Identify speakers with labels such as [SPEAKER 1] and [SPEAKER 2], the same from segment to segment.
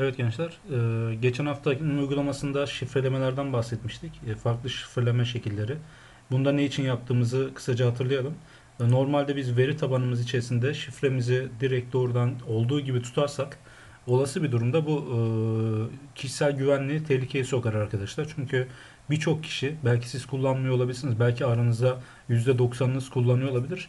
[SPEAKER 1] Evet gençler, e, geçen haftaki uygulamasında şifrelemelerden bahsetmiştik. E, farklı şifreleme şekilleri. Bunda ne için yaptığımızı kısaca hatırlayalım. E, normalde biz veri tabanımız içerisinde şifremizi direkt doğrudan olduğu gibi tutarsak olası bir durumda bu kişisel güvenliği tehlikeye sokar arkadaşlar. Çünkü birçok kişi belki siz kullanmıyor olabilirsiniz. Belki aranızda %90'ınız kullanıyor olabilir.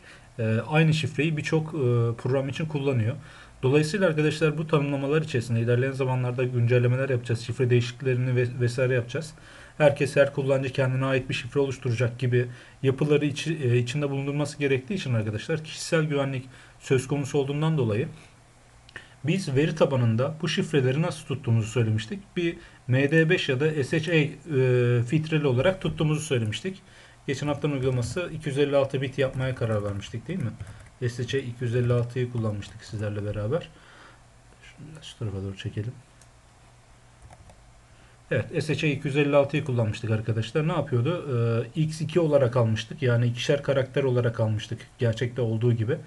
[SPEAKER 1] Aynı şifreyi birçok program için kullanıyor. Dolayısıyla arkadaşlar bu tanımlamalar içerisinde ilerleyen zamanlarda güncellemeler yapacağız. Şifre değişikliklerini ve vesaire yapacağız. Herkes her kullanıcı kendine ait bir şifre oluşturacak gibi yapıları içi, e, içinde bulundurması gerektiği için arkadaşlar kişisel güvenlik söz konusu olduğundan dolayı biz veri tabanında bu şifreleri nasıl tuttuğumuzu söylemiştik. Bir MD5 ya da SHA e, filtreli olarak tuttuğumuzu söylemiştik. Geçen haftanın uygulaması 256 bit yapmaya karar vermiştik değil mi? SC 256'yı kullanmıştık sizlerle beraber. Şunu şu tarafa doğru çekelim. Evet SC 256'yı kullanmıştık arkadaşlar. Ne yapıyordu? Ee, X2 olarak almıştık. Yani ikişer karakter olarak almıştık. Gerçekte olduğu gibi.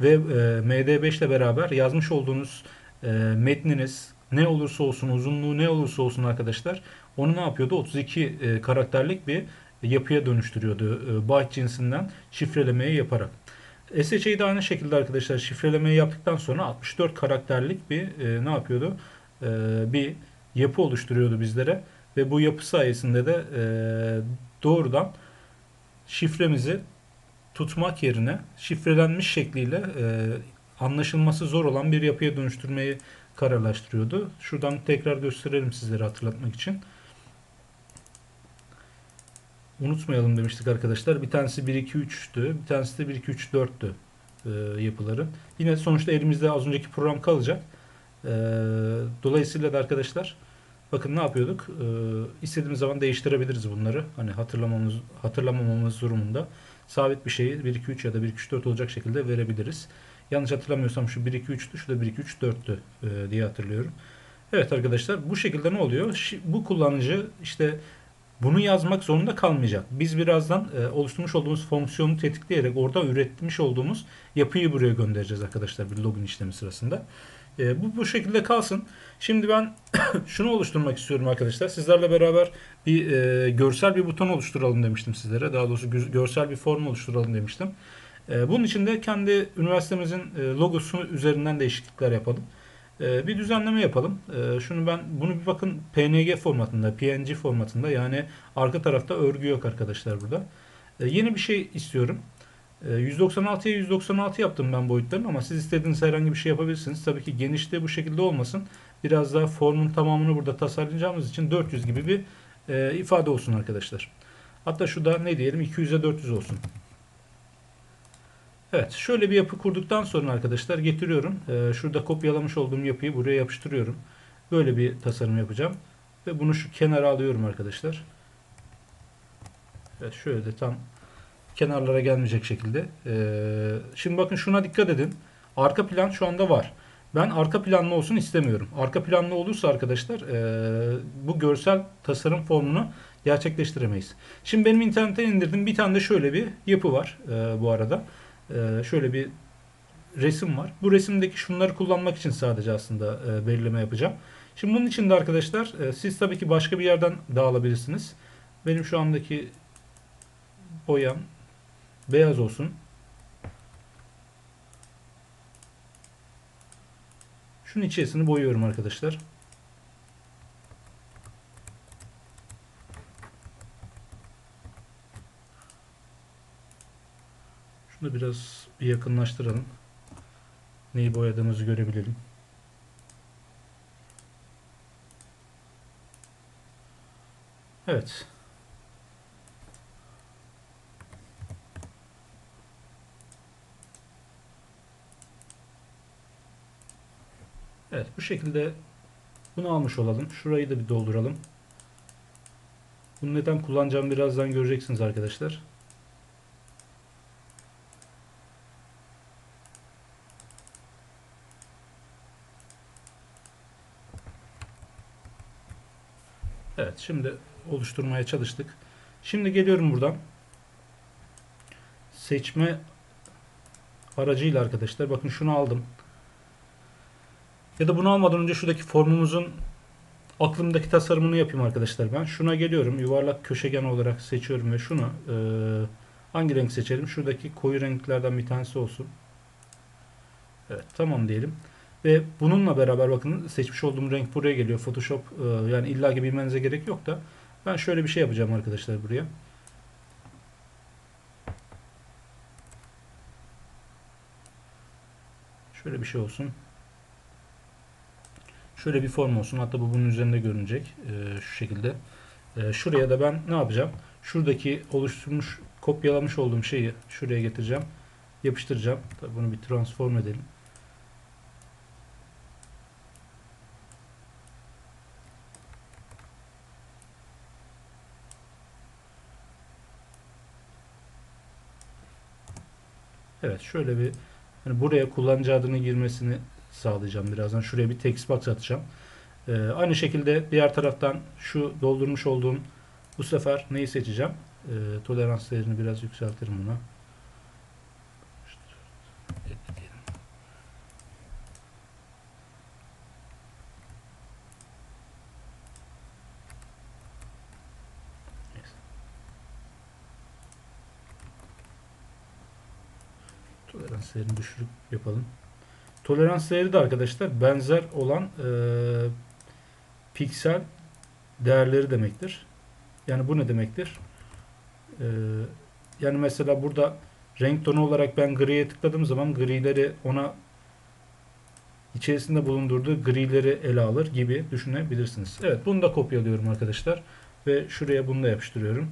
[SPEAKER 1] Ve e, MD5 ile beraber yazmış olduğunuz e, metniniz ne olursa olsun uzunluğu ne olursa olsun arkadaşlar onu ne yapıyordu? 32 e, karakterlik bir yapıya dönüştürüyordu. E, byte cinsinden şifrelemeyi yaparak. SHA'yı da aynı şekilde arkadaşlar şifrelemeyi yaptıktan sonra 64 karakterlik bir e, ne yapıyordu? E, bir yapı oluşturuyordu bizlere ve bu yapı sayesinde de e, doğrudan şifremizi tutmak yerine şifrelenmiş şekliyle e, anlaşılması zor olan bir yapıya dönüştürmeyi kararlaştırıyordu. Şuradan tekrar gösterelim sizlere hatırlatmak için unutmayalım demiştik arkadaşlar. Bir tanesi 1 2 3'tü. Bir tanesi de 1 2 3 4'tü e, yapıları. Yine sonuçta elimizde az önceki program kalacak. E, dolayısıyla da arkadaşlar bakın ne yapıyorduk? E, istediğimiz zaman değiştirebiliriz bunları. Hani hatırlamamız hatırlamamamız durumunda sabit bir şeyi 1 2 3 ya da 1 2 3 4 olacak şekilde verebiliriz. Yanlış hatırlamıyorsam şu 1 2 3'tü, şu da 1 2 3 4'tü e, diye hatırlıyorum. Evet arkadaşlar bu şekilde ne oluyor? Bu kullanıcı işte bunu yazmak zorunda kalmayacak. Biz birazdan e, oluşturmuş olduğumuz fonksiyonu tetikleyerek orada üretmiş olduğumuz yapıyı buraya göndereceğiz arkadaşlar bir login işlemi sırasında. E, bu bu şekilde kalsın. Şimdi ben şunu oluşturmak istiyorum arkadaşlar. Sizlerle beraber bir e, görsel bir buton oluşturalım demiştim sizlere. Daha doğrusu görsel bir form oluşturalım demiştim. E, bunun için de kendi üniversitemizin e, logosu üzerinden değişiklikler yapalım. Ee, bir düzenleme yapalım. Ee, şunu ben bunu bir bakın PNG formatında, PNG formatında yani arka tarafta örgü yok arkadaşlar burada. Ee, yeni bir şey istiyorum. 196'ya 196 yaptım ben boyutlarını ama siz istediğiniz herhangi bir şey yapabilirsiniz. Tabii ki genişliği bu şekilde olmasın. Biraz daha formun tamamını burada tasarlayacağımız için 400 gibi bir e, ifade olsun arkadaşlar. Hatta şu da ne diyelim 200'e 400 olsun. Evet şöyle bir yapı kurduktan sonra arkadaşlar getiriyorum. Ee, şurada kopyalamış olduğum yapıyı buraya yapıştırıyorum. Böyle bir tasarım yapacağım. Ve bunu şu kenara alıyorum arkadaşlar. Evet şöyle de tam kenarlara gelmeyecek şekilde. Ee, şimdi bakın şuna dikkat edin. Arka plan şu anda var. Ben arka planlı olsun istemiyorum. Arka planlı olursa arkadaşlar e, bu görsel tasarım formunu gerçekleştiremeyiz. Şimdi benim internetten indirdim. Bir tane de şöyle bir yapı var e, bu arada. Ee, şöyle bir resim var. Bu resimdeki şunları kullanmak için sadece aslında e, belirleme yapacağım. Şimdi bunun için de arkadaşlar e, siz tabii ki başka bir yerden da alabilirsiniz. Benim şu andaki boyam beyaz olsun. Şunun içerisini boyuyorum arkadaşlar. Şunu biraz bir yakınlaştıralım. Neyi boyadığımızı görebilelim. Evet. Evet bu şekilde bunu almış olalım. Şurayı da bir dolduralım. Bunu neden kullanacağım birazdan göreceksiniz arkadaşlar. Evet şimdi oluşturmaya çalıştık. Şimdi geliyorum buradan. Seçme aracıyla arkadaşlar. Bakın şunu aldım. Ya da bunu almadan önce şuradaki formumuzun aklımdaki tasarımını yapayım arkadaşlar ben. Şuna geliyorum. Yuvarlak köşegen olarak seçiyorum ve şunu e, hangi renk seçelim? Şuradaki koyu renklerden bir tanesi olsun. Evet tamam diyelim. Ve bununla beraber bakın seçmiş olduğum renk buraya geliyor. Photoshop e, yani illa gibi bilmenize gerek yok da ben şöyle bir şey yapacağım arkadaşlar buraya. Şöyle bir şey olsun. Şöyle bir form olsun. Hatta bu bunun üzerinde görünecek. Ee, şu şekilde. Ee, şuraya da ben ne yapacağım? Şuradaki oluşturmuş, kopyalamış olduğum şeyi şuraya getireceğim. Yapıştıracağım. Tabii bunu bir transform edelim. Evet şöyle bir hani buraya kullanıcı adını girmesini sağlayacağım birazdan. Şuraya bir text box atacağım. Ee, aynı şekilde diğer taraftan şu doldurmuş olduğum bu sefer neyi seçeceğim? Ee, tolerans değerini biraz yükseltirim buna. Ekleyelim. Neyse. Tolerans değerini düşürüp yapalım. Tolerans değeri de arkadaşlar benzer olan e, piksel değerleri demektir. Yani bu ne demektir? E, yani mesela burada renk tonu olarak ben griye tıkladığım zaman grileri ona içerisinde bulundurduğu grileri ele alır gibi düşünebilirsiniz. Evet bunu da kopyalıyorum arkadaşlar. Ve şuraya bunu da yapıştırıyorum.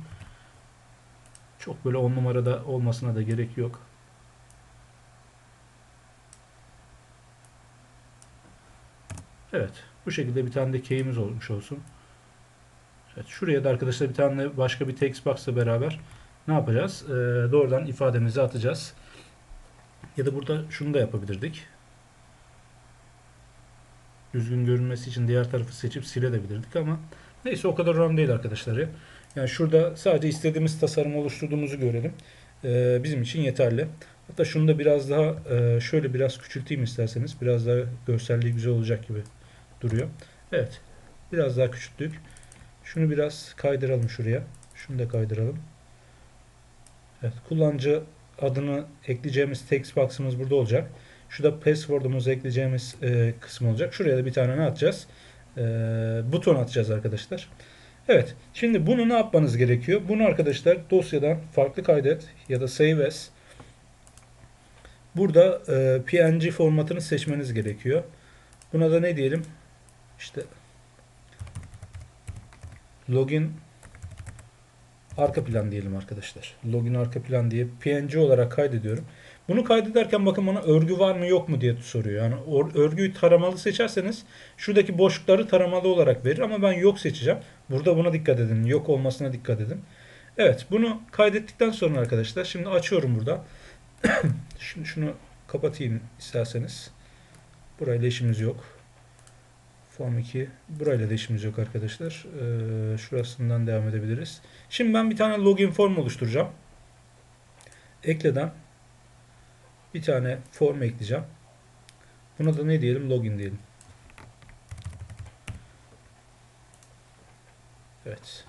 [SPEAKER 1] Çok böyle on numarada olmasına da gerek yok. Evet. Bu şekilde bir tane de key'imiz olmuş olsun. Evet. Şuraya da arkadaşlar bir tane başka bir text box ile beraber ne yapacağız? Ee, doğrudan ifademizi atacağız. Ya da burada şunu da yapabilirdik. Düzgün görünmesi için diğer tarafı seçip silebilirdik ama neyse o kadar önemli değil arkadaşlar. Yani şurada sadece istediğimiz tasarım oluşturduğumuzu görelim. Ee, bizim için yeterli. Hatta şunu da biraz daha e, şöyle biraz küçülteyim isterseniz. Biraz daha görselliği güzel olacak gibi duruyor. Evet. Biraz daha küçülttük. Şunu biraz kaydıralım şuraya. Şunu da kaydıralım. Evet. Kullanıcı adını ekleyeceğimiz text box'ımız burada olacak. Şurada password'umuzu ekleyeceğimiz e, kısım olacak. Şuraya da bir tane ne atacağız? E, buton atacağız arkadaşlar. Evet. Şimdi bunu ne yapmanız gerekiyor? Bunu arkadaşlar dosyadan farklı kaydet ya da save as Burada e, PNG formatını seçmeniz gerekiyor. Buna da ne diyelim? İşte login arka plan diyelim arkadaşlar. Login arka plan diye PNG olarak kaydediyorum. Bunu kaydederken bakın bana örgü var mı yok mu diye soruyor. Yani örgüyü taramalı seçerseniz şuradaki boşlukları taramalı olarak verir ama ben yok seçeceğim. Burada buna dikkat edin. Yok olmasına dikkat edin. Evet bunu kaydettikten sonra arkadaşlar şimdi açıyorum burada. Şimdi şunu kapatayım isterseniz. Burayla işimiz yok. Form 2. Burayla da işimiz yok arkadaşlar. Ee, şurasından devam edebiliriz. Şimdi ben bir tane login form oluşturacağım. Ekleden bir tane form ekleyeceğim. Buna da ne diyelim? Login diyelim. Evet.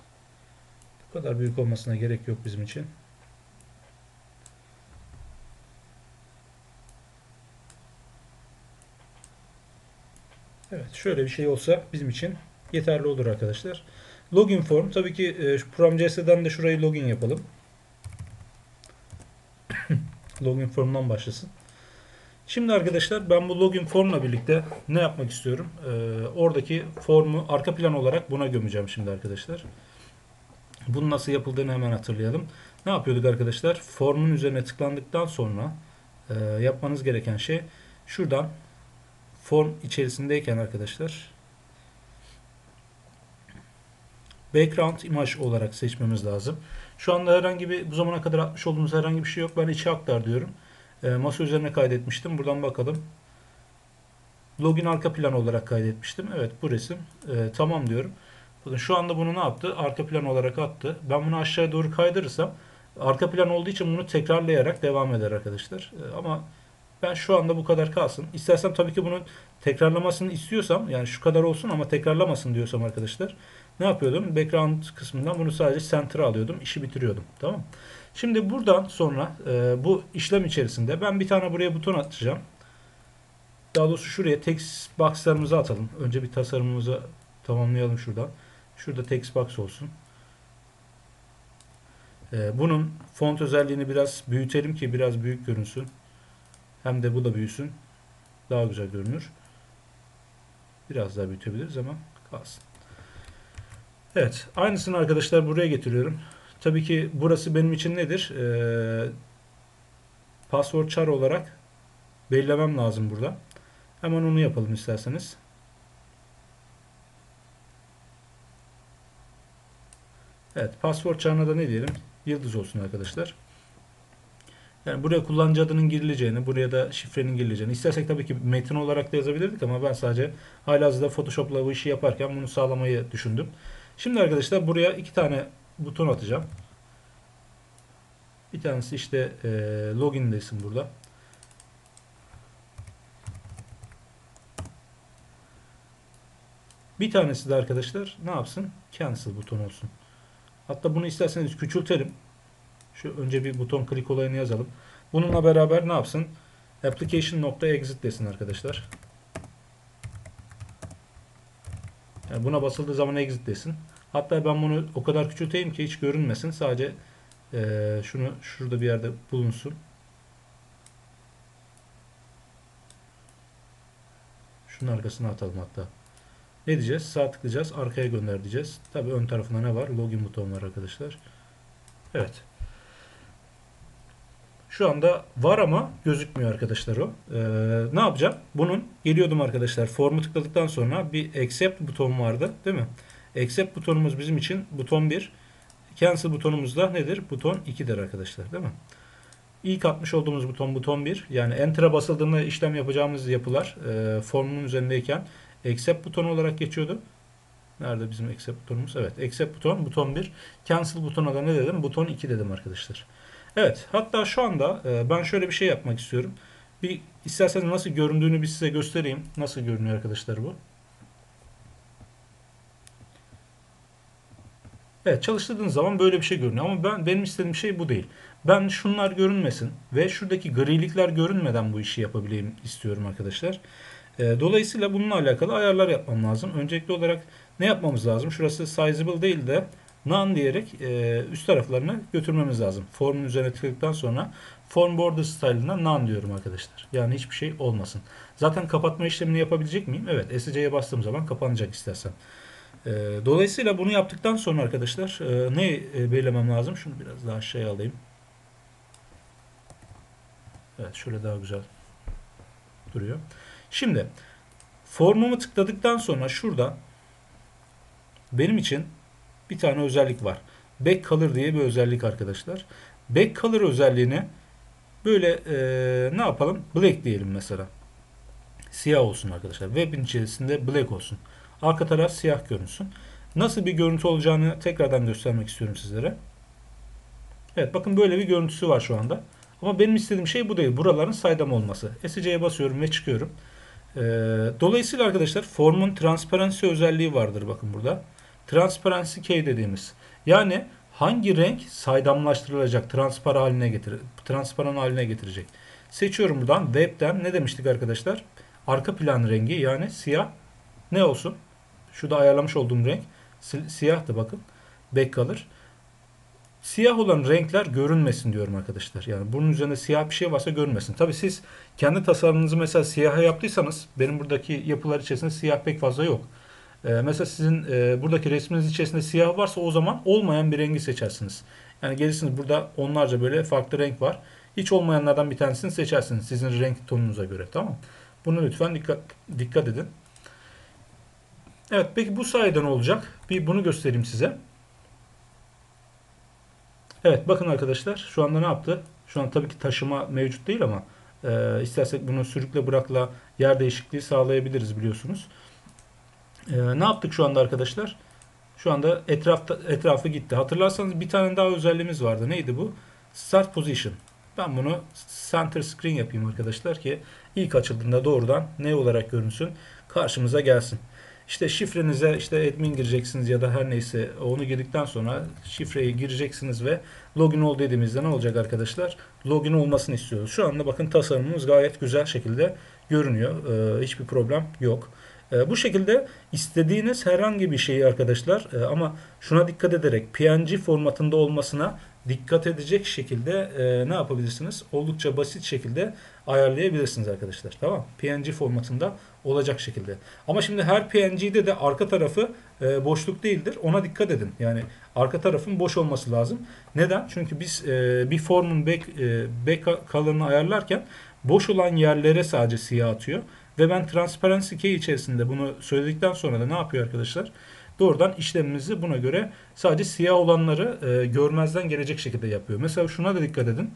[SPEAKER 1] Bu kadar büyük olmasına gerek yok bizim için. Evet şöyle bir şey olsa bizim için yeterli olur arkadaşlar. Login form tabii ki e, Program.cs'den de şurayı login yapalım. login formdan başlasın. Şimdi arkadaşlar ben bu login formla birlikte ne yapmak istiyorum? Ee, oradaki formu arka plan olarak buna gömeceğim şimdi arkadaşlar. Bunun nasıl yapıldığını hemen hatırlayalım. Ne yapıyorduk arkadaşlar? Formun üzerine tıklandıktan sonra e, yapmanız gereken şey şuradan form içerisindeyken arkadaşlar background image olarak seçmemiz lazım. Şu anda herhangi bir bu zamana kadar atmış olduğumuz herhangi bir şey yok. Ben içe aktar diyorum. E, masa üzerine kaydetmiştim. Buradan bakalım. Login arka plan olarak kaydetmiştim. Evet bu resim. E, tamam diyorum. Bakın şu anda bunu ne yaptı? Arka plan olarak attı. Ben bunu aşağıya doğru kaydırırsam arka plan olduğu için bunu tekrarlayarak devam eder arkadaşlar. E, ama Ben şu anda bu kadar kalsın. İstersem tabii ki bunun tekrarlamasını istiyorsam yani şu kadar olsun ama tekrarlamasın diyorsam arkadaşlar ne yapıyordum? Background kısmından bunu sadece center'a alıyordum. işi bitiriyordum. Tamam Şimdi buradan sonra e, bu işlem içerisinde ben bir tane buraya buton atacağım. Daha doğrusu şuraya text box'larımızı atalım. Önce bir tasarımımızı tamamlayalım şuradan. Şurada text box olsun. E, bunun font özelliğini biraz büyütelim ki biraz büyük görünsün. Hem de bu da büyüsün. Daha güzel görünür. Biraz daha büyütebiliriz ama kalsın. Evet. Aynısını arkadaşlar buraya getiriyorum. Tabii ki burası benim için nedir? Ee, password char olarak belirlemem lazım burada. Hemen onu yapalım isterseniz. Evet. Password char'ına da ne diyelim? Yıldız olsun arkadaşlar. Yani buraya kullanıcı adının girileceğini, buraya da şifrenin girileceğini. İstersek tabii ki metin olarak da yazabilirdik ama ben sadece halihazırda Photoshop'la bu işi yaparken bunu sağlamayı düşündüm. Şimdi arkadaşlar buraya iki tane buton atacağım. Bir tanesi işte e, login desin burada. Bir tanesi de arkadaşlar ne yapsın? Cancel buton olsun. Hatta bunu isterseniz küçültelim. Şu önce bir buton klik olayını yazalım. Bununla beraber ne yapsın? Application.exit desin arkadaşlar. Yani buna basıldığı zaman exit desin. Hatta ben bunu o kadar küçülteyim ki hiç görünmesin. Sadece e, şunu şurada bir yerde bulunsun. Şunun arkasına atalım hatta. Ne diyeceğiz? Sağ tıklayacağız. Arkaya gönder diyeceğiz. Tabi ön tarafında ne var? Login buton var arkadaşlar. Evet. Şu anda var ama gözükmüyor arkadaşlar o. Ee, ne yapacağım? Bunun geliyordum arkadaşlar. Formu tıkladıktan sonra bir accept buton vardı. Değil mi? Accept butonumuz bizim için buton 1. Cancel butonumuz da nedir? Buton 2'dir arkadaşlar. Değil mi? İlk atmış olduğumuz buton buton 1. Yani Enter'a basıldığında işlem yapacağımız yapılar e, formunun üzerindeyken accept butonu olarak geçiyordu. Nerede bizim accept butonumuz? Evet. Accept buton buton 1. Cancel butona da ne dedim? Buton 2 dedim arkadaşlar. Evet. Hatta şu anda e, ben şöyle bir şey yapmak istiyorum. Bir isterseniz nasıl göründüğünü bir size göstereyim. Nasıl görünüyor arkadaşlar bu? Evet çalıştırdığınız zaman böyle bir şey görünüyor ama ben benim istediğim şey bu değil. Ben şunlar görünmesin ve şuradaki grilikler görünmeden bu işi yapabileyim istiyorum arkadaşlar. E, dolayısıyla bununla alakalı ayarlar yapmam lazım. Öncelikli olarak ne yapmamız lazım? Şurası sizable değil de none diyerek e, üst taraflarını götürmemiz lazım. Formun üzerine tıkladıktan sonra form border style'ına none diyorum arkadaşlar. Yani hiçbir şey olmasın. Zaten kapatma işlemini yapabilecek miyim? Evet. SC'ye bastığım zaman kapanacak istersen. E, dolayısıyla bunu yaptıktan sonra arkadaşlar e, ne e, belirlemem lazım? Şunu biraz daha aşağıya alayım. Evet şöyle daha güzel duruyor. Şimdi formumu tıkladıktan sonra şurada benim için bir tane özellik var. Back color diye bir özellik arkadaşlar. Back color özelliğini böyle e, ne yapalım? Black diyelim mesela. Siyah olsun arkadaşlar. Web'in içerisinde black olsun. Arka taraf siyah görünsün. Nasıl bir görüntü olacağını tekrardan göstermek istiyorum sizlere. Evet bakın böyle bir görüntüsü var şu anda. Ama benim istediğim şey bu değil. Buraların saydam olması. SC'ye basıyorum ve çıkıyorum. Ee, dolayısıyla arkadaşlar formun transparency özelliği vardır bakın burada. Transparency key dediğimiz. Yani hangi renk saydamlaştırılacak, transparan haline getir transparan haline getirecek. Seçiyorum buradan web'den ne demiştik arkadaşlar? Arka plan rengi yani siyah ne olsun? Şurada ayarlamış olduğum renk siyahtı bakın. Back kalır. Siyah olan renkler görünmesin diyorum arkadaşlar. Yani bunun üzerinde siyah bir şey varsa görünmesin. Tabi siz kendi tasarımınızı mesela siyaha yaptıysanız benim buradaki yapılar içerisinde siyah pek fazla yok. Ee, mesela sizin e, buradaki resminiz içerisinde siyah varsa o zaman olmayan bir rengi seçersiniz. Yani gelirsiniz burada onlarca böyle farklı renk var. Hiç olmayanlardan bir tanesini seçersiniz sizin renk tonunuza göre. Tamam Bunu lütfen dikkat, dikkat edin. Evet peki bu sayede ne olacak? Bir bunu göstereyim size. Evet bakın arkadaşlar şu anda ne yaptı? Şu an tabii ki taşıma mevcut değil ama e, istersek bunu sürükle bırakla yer değişikliği sağlayabiliriz biliyorsunuz. E, ne yaptık şu anda arkadaşlar? Şu anda etrafta, etrafı gitti. Hatırlarsanız bir tane daha özelliğimiz vardı. Neydi bu? Start Position. Ben bunu center screen yapayım arkadaşlar ki ilk açıldığında doğrudan ne olarak görünsün karşımıza gelsin. İşte şifrenize işte admin gireceksiniz ya da her neyse onu girdikten sonra şifreyi gireceksiniz ve login ol dediğimizde ne olacak arkadaşlar? Login olmasını istiyoruz. Şu anda bakın tasarımımız gayet güzel şekilde görünüyor. Ee, hiçbir problem yok. Ee, bu şekilde istediğiniz herhangi bir şeyi arkadaşlar e, ama şuna dikkat ederek PNG formatında olmasına dikkat edecek şekilde e, ne yapabilirsiniz? Oldukça basit şekilde ayarlayabilirsiniz arkadaşlar. Tamam. PNG formatında olacak şekilde. Ama şimdi her PNG'de de arka tarafı e, boşluk değildir. Ona dikkat edin. Yani arka tarafın boş olması lazım. Neden? Çünkü biz e, bir formun back, e, back color'ını ayarlarken boş olan yerlere sadece siyah atıyor. Ve ben transparency key içerisinde bunu söyledikten sonra da ne yapıyor arkadaşlar? Doğrudan işlemimizi buna göre sadece siyah olanları e, görmezden gelecek şekilde yapıyor. Mesela şuna da dikkat edin.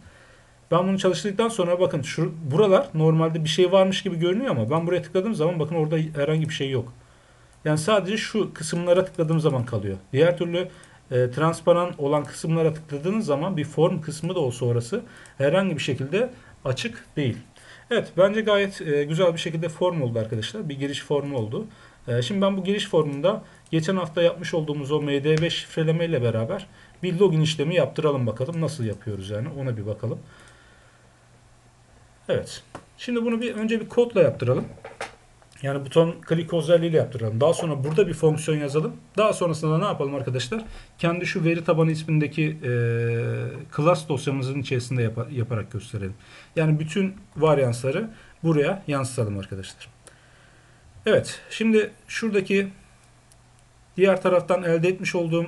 [SPEAKER 1] Ben bunu çalıştırdıktan sonra bakın şu buralar normalde bir şey varmış gibi görünüyor ama ben buraya tıkladığım zaman bakın orada herhangi bir şey yok. Yani sadece şu kısımlara tıkladığım zaman kalıyor. Diğer türlü e, transparan olan kısımlara tıkladığınız zaman bir form kısmı da olsa orası herhangi bir şekilde açık değil. Evet bence gayet e, güzel bir şekilde form oldu arkadaşlar. Bir giriş formu oldu. E, şimdi ben bu giriş formunda geçen hafta yapmış olduğumuz o MD5 şifreleme ile beraber bir login işlemi yaptıralım bakalım. Nasıl yapıyoruz yani ona bir bakalım. Evet. Şimdi bunu bir önce bir kodla yaptıralım. Yani buton klik özelliğiyle yaptıralım. Daha sonra burada bir fonksiyon yazalım. Daha sonrasında ne yapalım arkadaşlar? Kendi şu veri tabanı ismindeki e, class dosyamızın içerisinde yap yaparak gösterelim. Yani bütün varyansları buraya yansıtalım arkadaşlar. Evet. Şimdi şuradaki diğer taraftan elde etmiş olduğum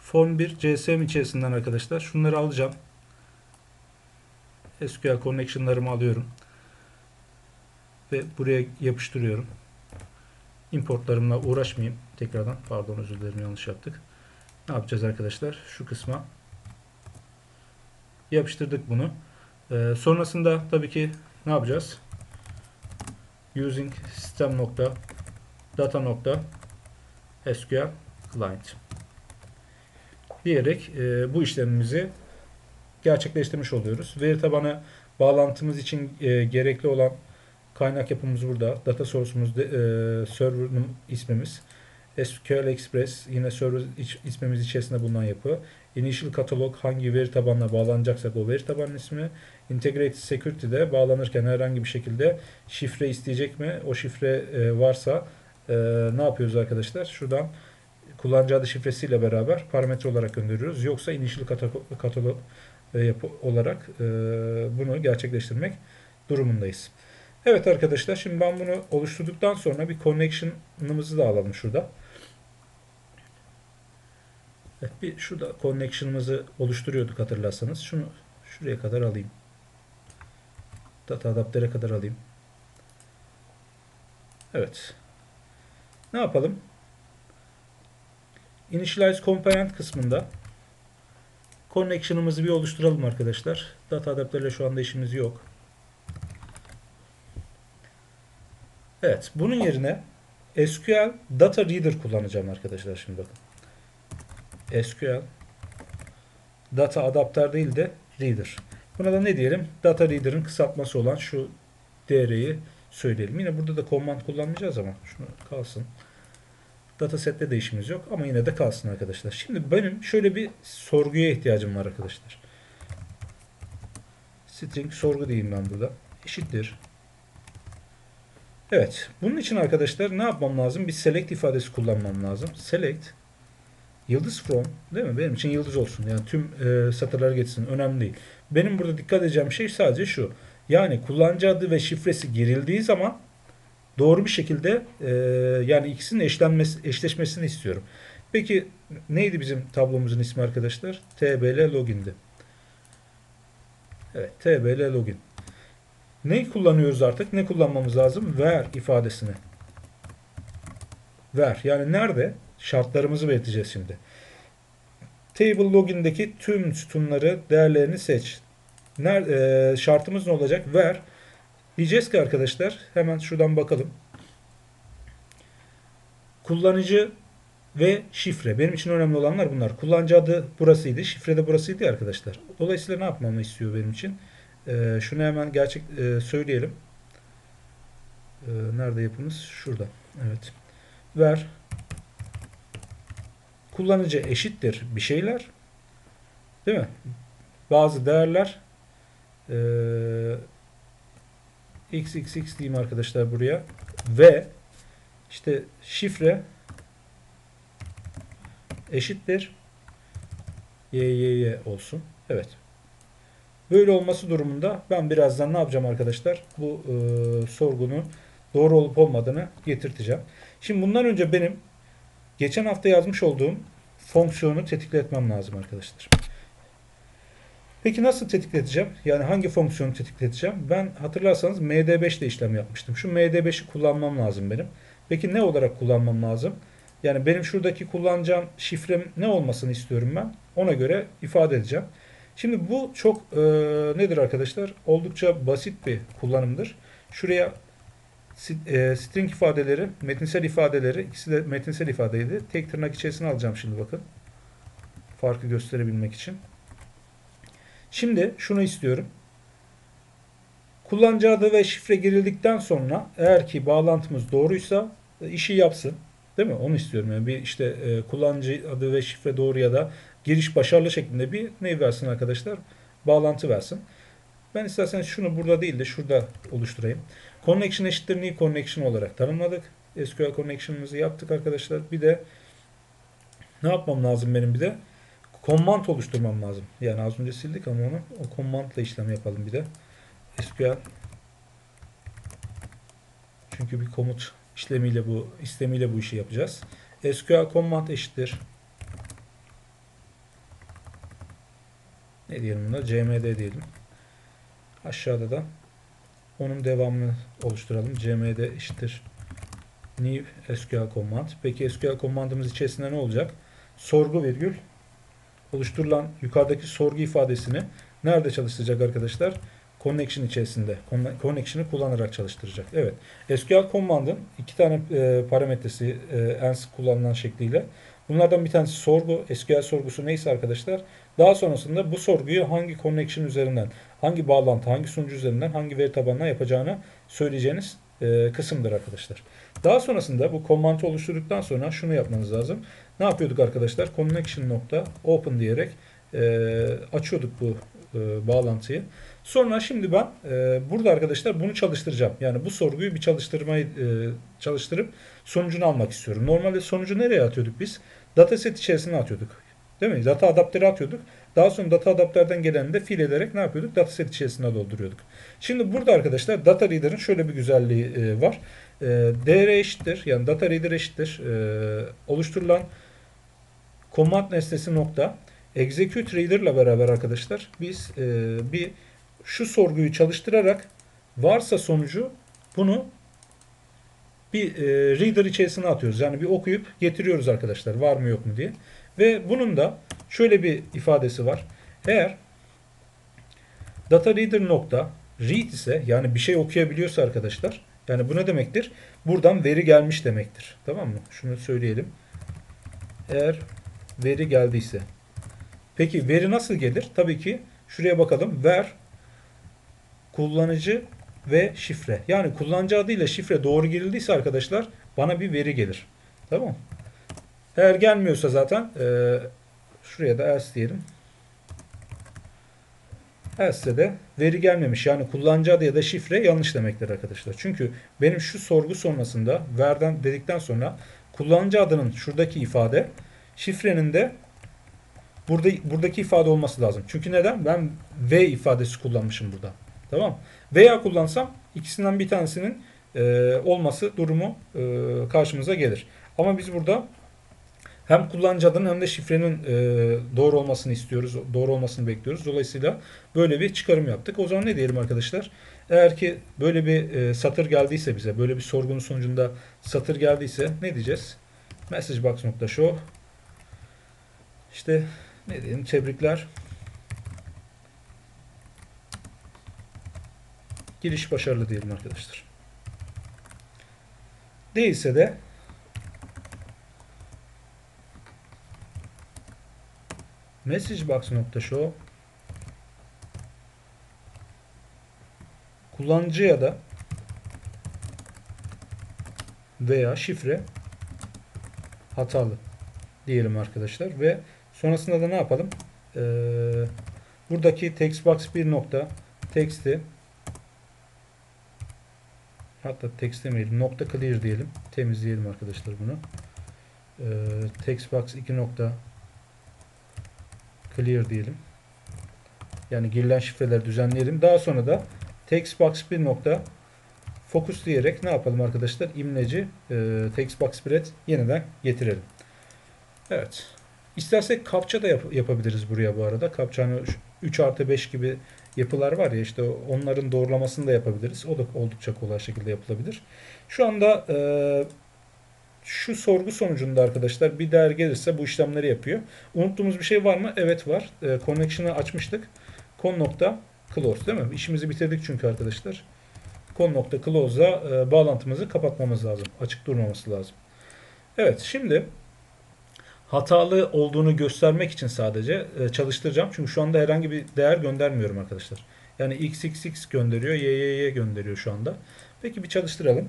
[SPEAKER 1] form 1 CSM içerisinden arkadaşlar şunları alacağım. SQL connection'larımı alıyorum. Ve buraya yapıştırıyorum. Importlarımla uğraşmayayım. Tekrardan pardon özür dilerim yanlış yaptık. Ne yapacağız arkadaşlar? Şu kısma yapıştırdık bunu. Ee, sonrasında tabii ki ne yapacağız? Using system nokta data nokta SQL client diyerek e, bu işlemimizi gerçekleştirmiş oluyoruz. Veri tabanı bağlantımız için e, gerekli olan kaynak yapımız burada. Data source'umuz, e, server'ın ismimiz. SQL Express yine server iç, ismimiz içerisinde bulunan yapı. Initial Catalog hangi veri tabanına bağlanacaksak o veri tabanının ismi. Integrated Security'de bağlanırken herhangi bir şekilde şifre isteyecek mi? O şifre e, varsa e, ne yapıyoruz arkadaşlar? Şuradan kullanıcı adı şifresiyle beraber parametre olarak gönderiyoruz. Yoksa Initial Catalog e, yapı olarak e, bunu gerçekleştirmek durumundayız. Evet arkadaşlar şimdi ben bunu oluşturduktan sonra bir connection'ımızı da alalım şurada. Evet, bir şurada connection'ımızı oluşturuyorduk hatırlarsanız. Şunu şuraya kadar alayım. Data adaptere kadar alayım. Evet. Ne yapalım? Initialize component kısmında Connection'ımızı bir oluşturalım arkadaşlar. Data adapterle şu anda işimiz yok. Evet. Bunun yerine SQL Data Reader kullanacağım arkadaşlar şimdi bakın. SQL Data Adapter değil de Reader. Buna da ne diyelim? Data Reader'ın kısaltması olan şu DR'yi söyleyelim. Yine burada da command kullanmayacağız ama şunu kalsın. Datasette de işimiz yok ama yine de kalsın arkadaşlar. Şimdi benim şöyle bir sorguya ihtiyacım var arkadaşlar. String sorgu diyeyim ben burada. Eşittir. Evet. Bunun için arkadaşlar ne yapmam lazım? Bir select ifadesi kullanmam lazım. Select yıldız from değil mi? Benim için yıldız olsun. Yani tüm e, satırları geçsin. Önemli değil. Benim burada dikkat edeceğim şey sadece şu. Yani kullanıcı adı ve şifresi girildiği zaman doğru bir şekilde e, yani ikisinin eşlenmesi, eşleşmesini istiyorum. Peki neydi bizim tablomuzun ismi arkadaşlar? TBL login'di. Evet, TBL login. Ne kullanıyoruz artık? Ne kullanmamız lazım? Ver ifadesini. Ver. Yani nerede? Şartlarımızı belirteceğiz şimdi. Table login'deki tüm sütunları, değerlerini seç. Nerede, e, şartımız ne olacak? Ver. Diyeceğiz ki arkadaşlar hemen şuradan bakalım. Kullanıcı ve şifre. Benim için önemli olanlar bunlar. Kullanıcı adı burasıydı. Şifre de burasıydı arkadaşlar. Dolayısıyla ne yapmamı istiyor benim için? Ee, şunu hemen gerçek e, söyleyelim. Ee, nerede yapımız? Şurada. Evet. Ver kullanıcı eşittir bir şeyler. Değil mi? Bazı değerler e, xxx diyeyim arkadaşlar buraya ve işte şifre eşittir YYY olsun. Evet. Böyle olması durumunda ben birazdan ne yapacağım arkadaşlar? Bu e, sorgunun doğru olup olmadığını getirteceğim. Şimdi bundan önce benim geçen hafta yazmış olduğum fonksiyonu tetikletmem lazım arkadaşlar. Peki nasıl tetikleteceğim? Yani hangi fonksiyonu tetikleteceğim? Ben hatırlarsanız MD5 ile işlem yapmıştım. Şu MD5'i kullanmam lazım benim. Peki ne olarak kullanmam lazım? Yani benim şuradaki kullanacağım şifrem ne olmasını istiyorum ben. Ona göre ifade edeceğim. Şimdi bu çok e, nedir arkadaşlar? Oldukça basit bir kullanımdır. Şuraya e, string ifadeleri, metinsel ifadeleri, ikisi de metinsel ifadeydi. Tek tırnak içerisine alacağım şimdi bakın. Farkı gösterebilmek için. Şimdi şunu istiyorum. Kullanıcı adı ve şifre girildikten sonra eğer ki bağlantımız doğruysa e, işi yapsın. Değil mi? Onu istiyorum. Yani bir işte e, kullanıcı adı ve şifre doğru ya da giriş başarılı şeklinde bir ne versin arkadaşlar? Bağlantı versin. Ben isterseniz şunu burada değil de şurada oluşturayım. Connection eşittir new connection olarak tanımladık. SQL connection'ımızı yaptık arkadaşlar. Bir de ne yapmam lazım benim bir de? Command oluşturmam lazım. Yani az önce sildik ama onu o command ile işlem yapalım bir de. SQL çünkü bir komut işlemiyle bu istemiyle bu işi yapacağız. SQL command eşittir. Ne diyelim buna? cmd diyelim. Aşağıda da onun devamını oluşturalım. cmd eşittir new SQL command. Peki SQL commandımız içerisinde ne olacak? Sorgu virgül oluşturulan yukarıdaki sorgu ifadesini nerede çalıştıracak arkadaşlar? Connection içerisinde. Connection'ı kullanarak çalıştıracak. Evet. SQL command'ın iki tane e, parametresi e, en sık kullanılan şekliyle. Bunlardan bir tanesi sorgu. SQL sorgusu neyse arkadaşlar. Daha sonrasında bu sorguyu hangi connection üzerinden, hangi bağlantı, hangi sunucu üzerinden, hangi veri tabanına yapacağını söyleyeceğiniz e, kısımdır arkadaşlar. Daha sonrasında bu command'ı oluşturduktan sonra şunu yapmanız lazım. Ne yapıyorduk arkadaşlar? Connection nokta open diyerek e, açıyorduk bu e, bağlantıyı. Sonra şimdi ben e, burada arkadaşlar bunu çalıştıracağım. Yani bu sorguyu bir çalıştırmayı e, çalıştırıp sonucunu almak istiyorum. Normalde sonucu nereye atıyorduk biz? Dataset içerisine atıyorduk. Değil mi? Data adaptörü atıyorduk. Daha sonra data adaptörden geleni de fill ederek ne yapıyorduk? Dataset içerisine dolduruyorduk. Şimdi burada arkadaşlar data reader'ın şöyle bir güzelliği e, var. E, DR eşittir yani data reader eşittir e, oluşturulan command nesnesi nokta execute reader ile beraber arkadaşlar biz e, bir şu sorguyu çalıştırarak varsa sonucu bunu bir e, reader içerisine atıyoruz. Yani bir okuyup getiriyoruz arkadaşlar var mı yok mu diye. Ve bunun da şöyle bir ifadesi var. Eğer data reader nokta read ise yani bir şey okuyabiliyorsa arkadaşlar yani bu ne demektir? Buradan veri gelmiş demektir. Tamam mı? Şunu söyleyelim. Eğer veri geldiyse. Peki veri nasıl gelir? Tabii ki şuraya bakalım. Ver kullanıcı ve şifre. Yani kullanıcı adıyla şifre doğru girildiyse arkadaşlar bana bir veri gelir. Tamam Eğer gelmiyorsa zaten e, şuraya da else diyelim. Else'de de veri gelmemiş. Yani kullanıcı adı ya da şifre yanlış demektir arkadaşlar. Çünkü benim şu sorgu sonrasında verden dedikten sonra kullanıcı adının şuradaki ifade şifrenin de burada buradaki ifade olması lazım. Çünkü neden? Ben V ifadesi kullanmışım burada. Tamam. Veya kullansam ikisinden bir tanesinin e, olması durumu e, karşımıza gelir. Ama biz burada hem kullanıcı adının hem de şifrenin e, doğru olmasını istiyoruz. Doğru olmasını bekliyoruz. Dolayısıyla böyle bir çıkarım yaptık. O zaman ne diyelim arkadaşlar? Eğer ki böyle bir e, satır geldiyse bize, böyle bir sorgunun sonucunda satır geldiyse ne diyeceğiz? Messagebox.show işte ne diyelim tebrikler. Giriş başarılı diyelim arkadaşlar. Değilse de messagebox.show kullanıcı ya da veya şifre hatalı diyelim arkadaşlar ve sonrasında da ne yapalım? Ee, buradaki textbox bir nokta text'i hatta text demeyelim nokta clear diyelim. Temizleyelim arkadaşlar bunu. Ee, textbox 2 nokta clear diyelim. Yani girilen şifreleri düzenleyelim. Daha sonra da textbox 1 nokta focus diyerek ne yapalım arkadaşlar? İmleci e, textbox 1'e yeniden getirelim. Evet. İstersek kapça da yap- yapabiliriz buraya bu arada. Kapça hani 3 artı 5 gibi yapılar var ya işte onların doğrulamasını da yapabiliriz. O da oldukça kolay şekilde yapılabilir. Şu anda e, şu sorgu sonucunda arkadaşlar bir değer gelirse bu işlemleri yapıyor. Unuttuğumuz bir şey var mı? Evet var. E, connection'ı açmıştık. Con nokta close değil mi? İşimizi bitirdik çünkü arkadaşlar. Con nokta close'la e, bağlantımızı kapatmamız lazım. Açık durmaması lazım. Evet şimdi hatalı olduğunu göstermek için sadece e, çalıştıracağım. Çünkü şu anda herhangi bir değer göndermiyorum arkadaşlar. Yani xxx gönderiyor, yyyy gönderiyor şu anda. Peki bir çalıştıralım.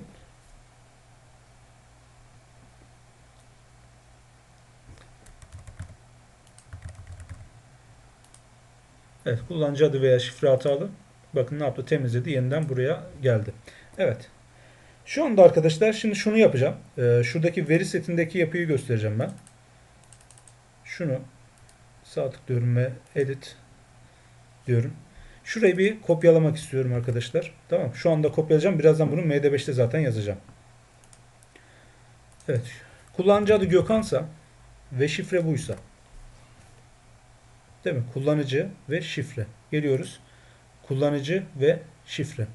[SPEAKER 1] Evet, kullanıcı adı veya şifre hatalı. Bakın ne yaptı? Temizledi. Yeniden buraya geldi. Evet. Şu anda arkadaşlar şimdi şunu yapacağım. Ee, şuradaki veri setindeki yapıyı göstereceğim ben şunu sağ tıklıyorum ve edit diyorum. Şurayı bir kopyalamak istiyorum arkadaşlar. Tamam. Şu anda kopyalayacağım. Birazdan bunu MD5'te zaten yazacağım. Evet. Kullanıcı adı Gökhan'sa ve şifre buysa. Değil mi? Kullanıcı ve şifre. Geliyoruz. Kullanıcı ve şifre.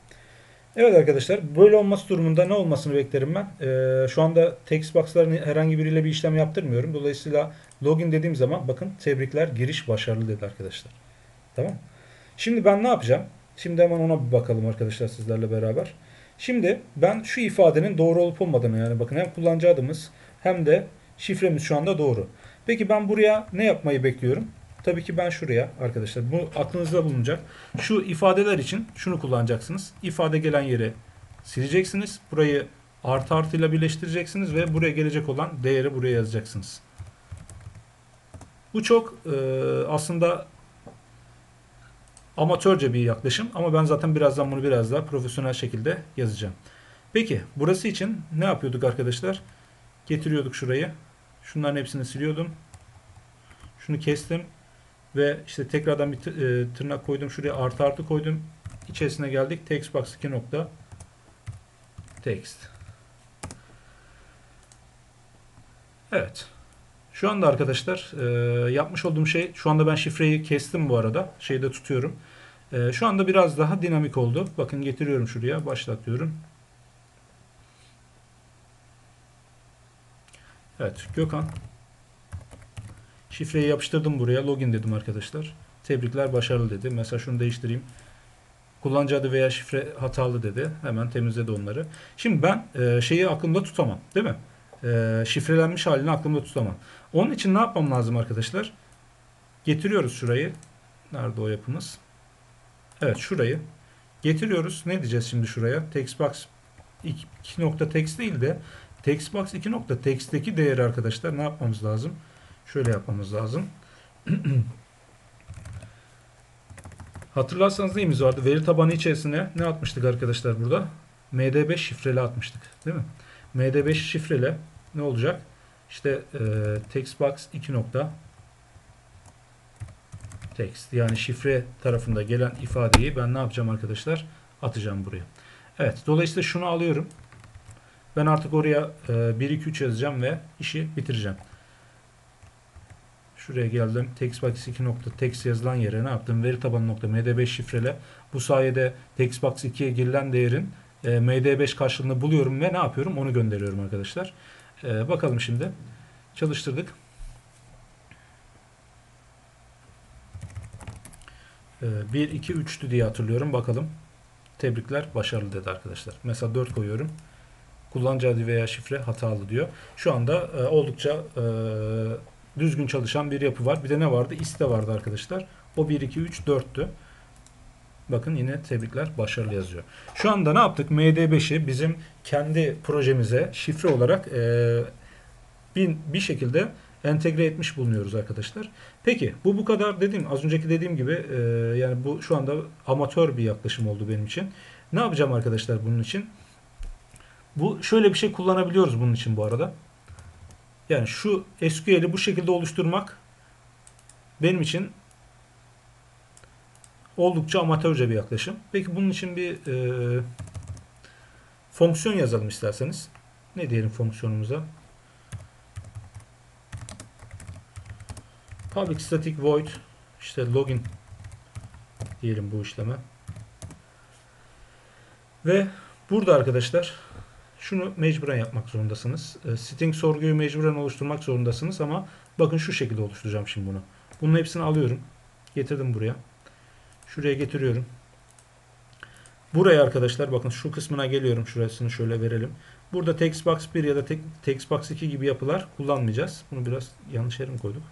[SPEAKER 1] Evet arkadaşlar böyle olması durumunda ne olmasını beklerim ben. Ee, şu anda textbox'ların herhangi biriyle bir işlem yaptırmıyorum. Dolayısıyla login dediğim zaman bakın tebrikler giriş başarılı dedi arkadaşlar. Tamam. Şimdi ben ne yapacağım? Şimdi hemen ona bir bakalım arkadaşlar sizlerle beraber. Şimdi ben şu ifadenin doğru olup olmadığını yani bakın hem kullanıcı adımız hem de şifremiz şu anda doğru. Peki ben buraya ne yapmayı bekliyorum? Tabii ki ben şuraya arkadaşlar bu aklınızda bulunacak. Şu ifadeler için şunu kullanacaksınız. İfade gelen yeri sileceksiniz. Burayı artı artıyla birleştireceksiniz ve buraya gelecek olan değeri buraya yazacaksınız. Bu çok e, aslında amatörce bir yaklaşım ama ben zaten birazdan bunu biraz daha profesyonel şekilde yazacağım. Peki burası için ne yapıyorduk arkadaşlar? Getiriyorduk şurayı. Şunların hepsini siliyordum. Şunu kestim. Ve işte tekrardan bir e, tırnak koydum. Şuraya artı artı koydum. İçerisine geldik. Textbox 2 nokta text. Evet. Şu anda arkadaşlar e, yapmış olduğum şey şu anda ben şifreyi kestim bu arada. Şeyde tutuyorum. E, şu anda biraz daha dinamik oldu. Bakın getiriyorum şuraya. Başlatıyorum. Evet. Gökhan Şifreyi yapıştırdım buraya. Login dedim arkadaşlar. Tebrikler başarılı dedi. Mesela şunu değiştireyim. Kullanıcı adı veya şifre hatalı dedi. Hemen temizledi onları. Şimdi ben e, şeyi aklımda tutamam. Değil mi? E, şifrelenmiş halini aklımda tutamam. Onun için ne yapmam lazım arkadaşlar? Getiriyoruz şurayı. Nerede o yapımız? Evet şurayı. Getiriyoruz. Ne diyeceğiz şimdi şuraya? Textbox 2.text değil de textbox 2.text'teki değeri arkadaşlar ne yapmamız lazım? Şöyle yapmamız lazım. Hatırlarsanız neyimiz vardı? Veri tabanı içerisine ne atmıştık arkadaşlar burada? MD5 şifreli atmıştık. Değil mi? MD5 şifrele ne olacak? İşte e, textbox 2 nokta text yani şifre tarafında gelen ifadeyi ben ne yapacağım arkadaşlar? Atacağım buraya. Evet. Dolayısıyla şunu alıyorum. Ben artık oraya e, 1 2 3 yazacağım ve işi bitireceğim. Şuraya geldim. Textbox 2 nokta text yazılan yere ne yaptım? Veri tabanı nokta md5 şifrele. Bu sayede textbox 2'ye girilen değerin e, md5 karşılığını buluyorum ve ne yapıyorum? Onu gönderiyorum arkadaşlar. E, bakalım şimdi. Çalıştırdık. E, 1, 2, 3'tü diye hatırlıyorum. Bakalım. Tebrikler. Başarılı dedi arkadaşlar. Mesela 4 koyuyorum. Kullanıcı adı veya şifre hatalı diyor. Şu anda e, oldukça e, düzgün çalışan bir yapı var. Bir de ne vardı? İste vardı arkadaşlar. O 1, 2, 3, 4'tü. Bakın yine tebrikler başarılı yazıyor. Şu anda ne yaptık? MD5'i bizim kendi projemize şifre olarak e, bir, bir şekilde entegre etmiş bulunuyoruz arkadaşlar. Peki bu bu kadar dediğim az önceki dediğim gibi e, yani bu şu anda amatör bir yaklaşım oldu benim için. Ne yapacağım arkadaşlar bunun için? Bu şöyle bir şey kullanabiliyoruz bunun için bu arada. Yani şu SQL'i bu şekilde oluşturmak benim için oldukça amatörce bir yaklaşım. Peki bunun için bir e, fonksiyon yazalım isterseniz. Ne diyelim fonksiyonumuza? Public static void işte login diyelim bu işleme. Ve burada arkadaşlar şunu mecburen yapmak zorundasınız. E, sorguyu mecburen oluşturmak zorundasınız ama bakın şu şekilde oluşturacağım şimdi bunu. Bunun hepsini alıyorum. Getirdim buraya. Şuraya getiriyorum. Buraya arkadaşlar bakın şu kısmına geliyorum. Şurasını şöyle verelim. Burada textbox 1 ya da textbox 2 gibi yapılar kullanmayacağız. Bunu biraz yanlış yere mi koyduk?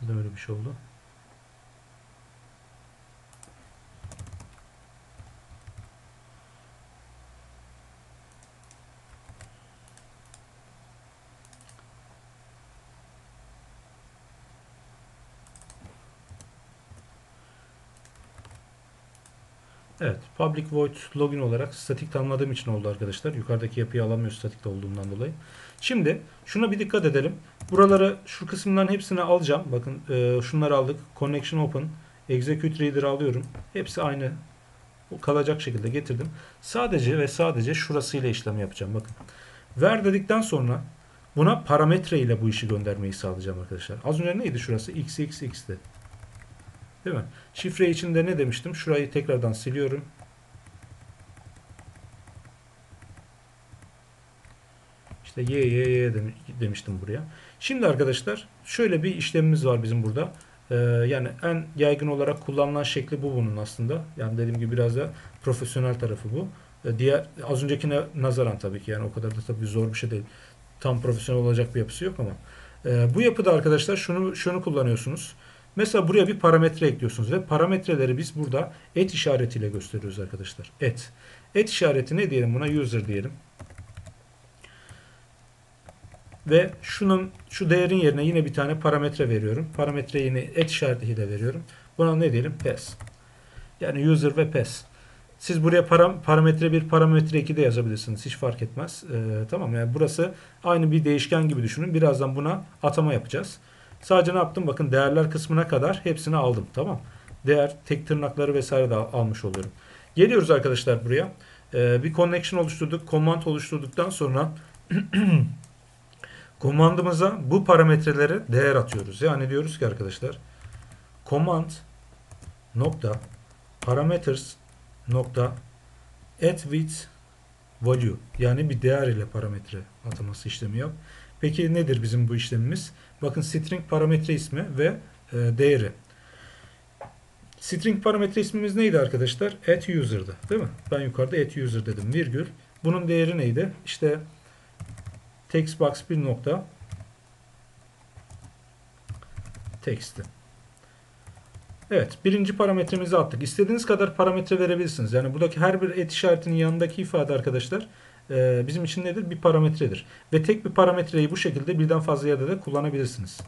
[SPEAKER 1] Burada öyle bir şey oldu. Evet, public void login olarak statik tanımladığım için oldu arkadaşlar. Yukarıdaki yapıyı alamıyor statikte olduğundan dolayı. Şimdi şuna bir dikkat edelim. Buraları şu kısımların hepsini alacağım. Bakın e, şunları aldık. Connection open, execute reader alıyorum. Hepsi aynı kalacak şekilde getirdim. Sadece ve sadece şurasıyla işlem yapacağım. Bakın. Ver dedikten sonra buna parametre ile bu işi göndermeyi sağlayacağım arkadaşlar. Az önce neydi şurası? x x x'ti. Değil mi? Şifre içinde ne demiştim? Şurayı tekrardan siliyorum. İşte y y y demiştim buraya. Şimdi arkadaşlar şöyle bir işlemimiz var bizim burada. Ee, yani en yaygın olarak kullanılan şekli bu bunun aslında. Yani dediğim gibi biraz da profesyonel tarafı bu. Ee, diğer az öncekine nazaran tabii ki yani o kadar da tabii zor bir şey değil. Tam profesyonel olacak bir yapısı yok ama. Ee, bu yapıda arkadaşlar şunu şunu kullanıyorsunuz. Mesela buraya bir parametre ekliyorsunuz ve parametreleri biz burada et işaretiyle gösteriyoruz arkadaşlar. Et. Et işareti ne diyelim buna? User diyelim. Ve şunun şu değerin yerine yine bir tane parametre veriyorum. Parametre yine et işaretiyle veriyorum. Buna ne diyelim? Pass. Yani user ve pass. Siz buraya param, parametre 1, parametre 2 de yazabilirsiniz. Hiç fark etmez. Ee, tamam yani burası aynı bir değişken gibi düşünün. Birazdan buna atama yapacağız. Sadece ne yaptım? Bakın değerler kısmına kadar hepsini aldım. Tamam. Değer, tek tırnakları vesaire de almış oluyorum. Geliyoruz arkadaşlar buraya. Ee, bir connection oluşturduk. Command oluşturduktan sonra komandımıza bu parametrelere değer atıyoruz. Yani diyoruz ki arkadaşlar command nokta parameters nokta add with value yani bir değer ile parametre ataması işlemi yap. Peki nedir bizim bu işlemimiz? Bakın string parametre ismi ve e, değeri. String parametre ismimiz neydi arkadaşlar? At user'dı. Değil mi? Ben yukarıda at user dedim. Virgül. Bunun değeri neydi? İşte textbox bir nokta text'ti. Evet. Birinci parametremizi attık. İstediğiniz kadar parametre verebilirsiniz. Yani buradaki her bir et işaretinin yanındaki ifade arkadaşlar e, bizim için nedir? Bir parametredir. Ve tek bir parametreyi bu şekilde birden fazla yerde de kullanabilirsiniz.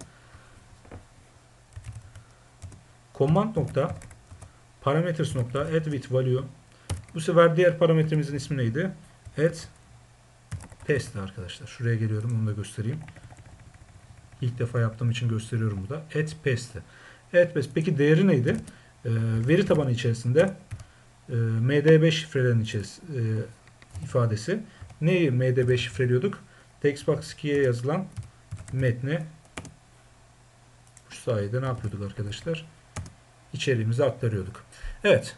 [SPEAKER 1] Command nokta parameters nokta add with value bu sefer diğer parametremizin ismi neydi? Add paste arkadaşlar. Şuraya geliyorum onu da göstereyim. İlk defa yaptığım için gösteriyorum burada. Add paste. Add paste. Peki değeri neydi? E, veri tabanı içerisinde e, MD5 şifrelerin içerisinde e, ifadesi. Neyi MD5 şifreliyorduk? Textbox 2'ye yazılan metni bu sayede ne yapıyorduk arkadaşlar? İçeriğimizi aktarıyorduk. Evet.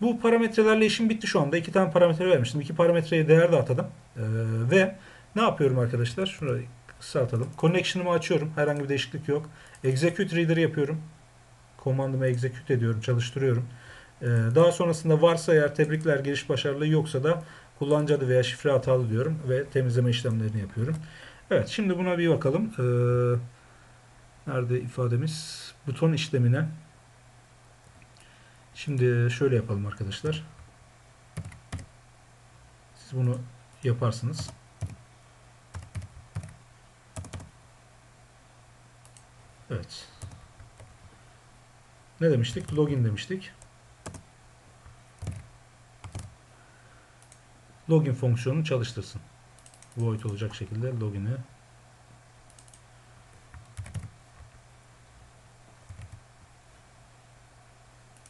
[SPEAKER 1] Bu parametrelerle işim bitti şu anda. İki tane parametre vermiştim. İki parametreye değer de atadım. Ee, ve ne yapıyorum arkadaşlar? Şurayı kısaltalım. Connection'ımı açıyorum. Herhangi bir değişiklik yok. Execute Reader yapıyorum. Komandımı execute ediyorum. Çalıştırıyorum. Ee, daha sonrasında varsa eğer tebrikler giriş başarılı yoksa da kullanıcı adı veya şifre hatalı diyorum ve temizleme işlemlerini yapıyorum. Evet şimdi buna bir bakalım. Ee, nerede ifademiz? Buton işlemine. Şimdi şöyle yapalım arkadaşlar. Siz bunu yaparsınız. Evet. Ne demiştik? Login demiştik. Login fonksiyonunu çalıştırsın. Void olacak şekilde login'i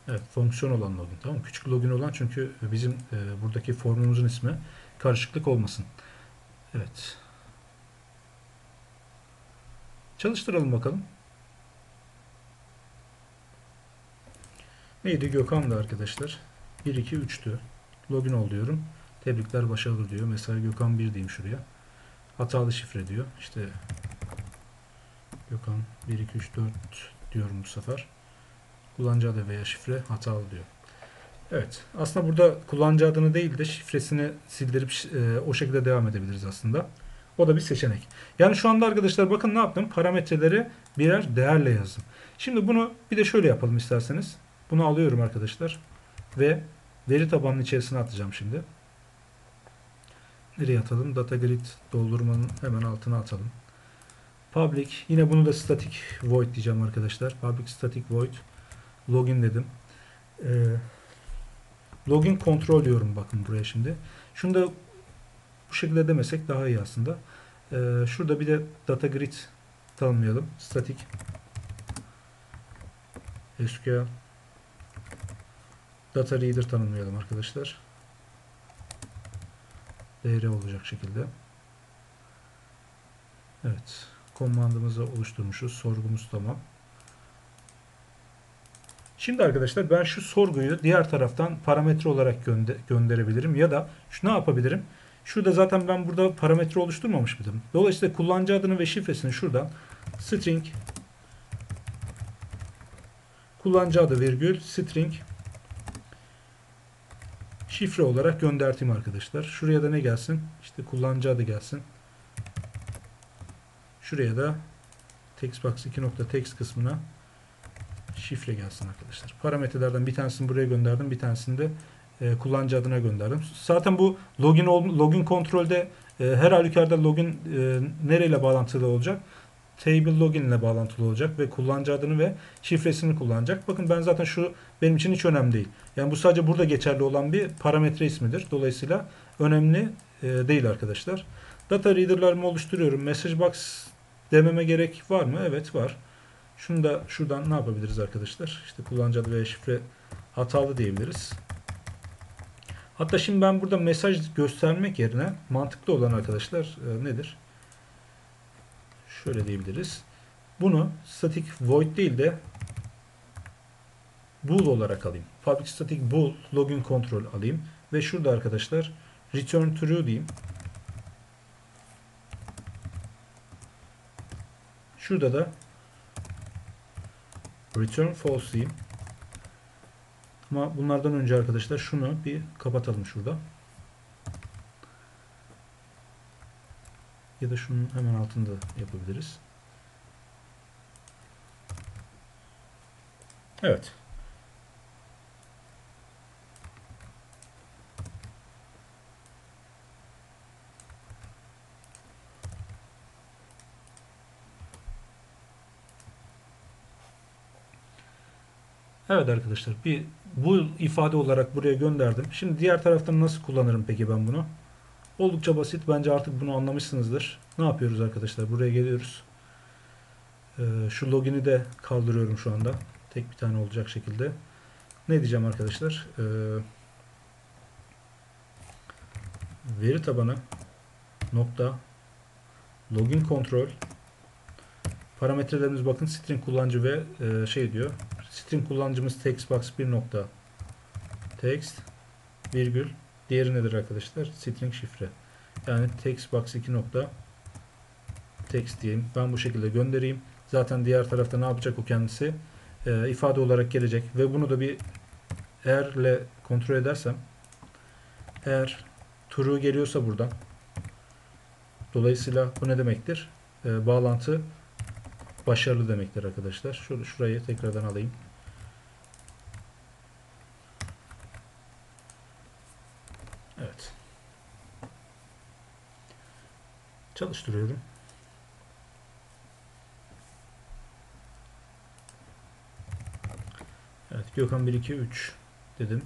[SPEAKER 1] Evet, fonksiyon olan login. Tamam Küçük login olan çünkü bizim e, buradaki formumuzun ismi karışıklık olmasın. Evet. Çalıştıralım bakalım. Neydi? Gökhan da arkadaşlar. 1, 2, 3'tü. Login ol diyorum. Tebrikler başarılı diyor. Mesela Gökhan 1 diyeyim şuraya. Hatalı şifre diyor. İşte Gökhan 1, 2, 3, 4 diyorum bu sefer. Kullanıcı adı veya şifre hatalı diyor. Evet. Aslında burada kullanıcı adını değil de şifresini sildirip e, o şekilde devam edebiliriz aslında. O da bir seçenek. Yani şu anda arkadaşlar bakın ne yaptım? Parametreleri birer değerle yazdım. Şimdi bunu bir de şöyle yapalım isterseniz. Bunu alıyorum arkadaşlar. Ve veri tabanının içerisine atacağım şimdi. Nereye atalım? Data grid doldurmanın hemen altına atalım. Public. Yine bunu da static void diyeceğim arkadaşlar. Public static void. Login dedim. Ee, login kontrol diyorum bakın buraya şimdi. Şunu da bu şekilde demesek daha iyi aslında. Ee, şurada bir de data grid tanımlayalım. Static SQL data reader tanımlayalım arkadaşlar. DR olacak şekilde. Evet. Komandımızı oluşturmuşuz. Sorgumuz tamam. Şimdi arkadaşlar ben şu sorguyu diğer taraftan parametre olarak gönde gönderebilirim ya da şu ne yapabilirim? Şurada zaten ben burada parametre oluşturmamış mıydım? Dolayısıyla kullanıcı adını ve şifresini şuradan string kullanıcı adı virgül string şifre olarak gönderteyim arkadaşlar. Şuraya da ne gelsin? İşte kullanıcı adı gelsin. Şuraya da textbox 2.text kısmına şifre gelsin arkadaşlar. Parametrelerden bir tanesini buraya gönderdim. Bir tanesini de e, kullanıcı adına gönderdim. Zaten bu login login kontrolde e, her halükarda login e, nereyle bağlantılı olacak? Table login ile bağlantılı olacak ve kullanıcı adını ve şifresini kullanacak. Bakın ben zaten şu benim için hiç önemli değil. Yani bu sadece burada geçerli olan bir parametre ismidir. Dolayısıyla önemli e, değil arkadaşlar. Data reader'larımı oluşturuyorum. Message box dememe gerek var mı? Evet var. Şunu da şuradan ne yapabiliriz arkadaşlar? İşte kullanıcı adı veya şifre hatalı diyebiliriz. Hatta şimdi ben burada mesaj göstermek yerine mantıklı olan arkadaşlar e, nedir? Şöyle diyebiliriz. Bunu static void değil de bool olarak alayım. Public static bool login control alayım ve şurada arkadaşlar return true diyeyim. Şurada da return false diyeyim. Ama bunlardan önce arkadaşlar şunu bir kapatalım şurada. Ya da şunun hemen altında yapabiliriz. Evet. Evet arkadaşlar bir bu ifade olarak buraya gönderdim. Şimdi diğer taraftan nasıl kullanırım peki ben bunu? Oldukça basit. Bence artık bunu anlamışsınızdır. Ne yapıyoruz arkadaşlar? Buraya geliyoruz. Ee, şu login'i de kaldırıyorum şu anda. Tek bir tane olacak şekilde. Ne diyeceğim arkadaşlar? Ee, veri tabanı nokta login kontrol parametrelerimiz bakın string kullanıcı ve e, şey diyor string kullanıcımız textbox 1 nokta text virgül diğeri nedir arkadaşlar? String şifre. Yani textbox 2 nokta text diyeyim. Ben bu şekilde göndereyim. Zaten diğer tarafta ne yapacak o kendisi? E, ifade olarak gelecek. Ve bunu da bir eğerle kontrol edersem eğer true geliyorsa buradan. Dolayısıyla bu ne demektir? Ee, bağlantı başarılı demektir arkadaşlar. Şöyle şurayı tekrardan alayım. Evet. Çalıştırıyorum. Evet Gökhan 1 2 3 dedim.